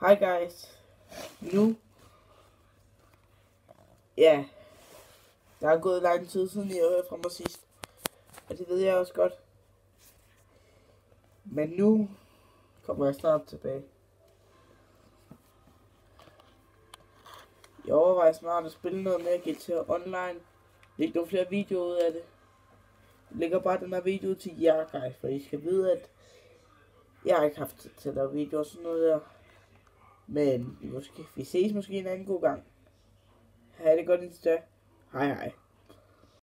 Hej guys. Nu. Ja. Der er gået lang tid siden, jeg hørte fra mig sidst. Og det ved jeg også godt. Men nu kommer jeg snart tilbage. Jeg overvejer snart at spille noget mere GTA Online. Læg nogle flere videoer ud af det. Jeg lægger bare den her video til jer, guys, for I skal vide, at jeg har ikke haft tid til at lave videoer og sådan noget der. Men vi, måske, vi ses måske en anden god gang. Ha' det godt indtil da. Hej hej.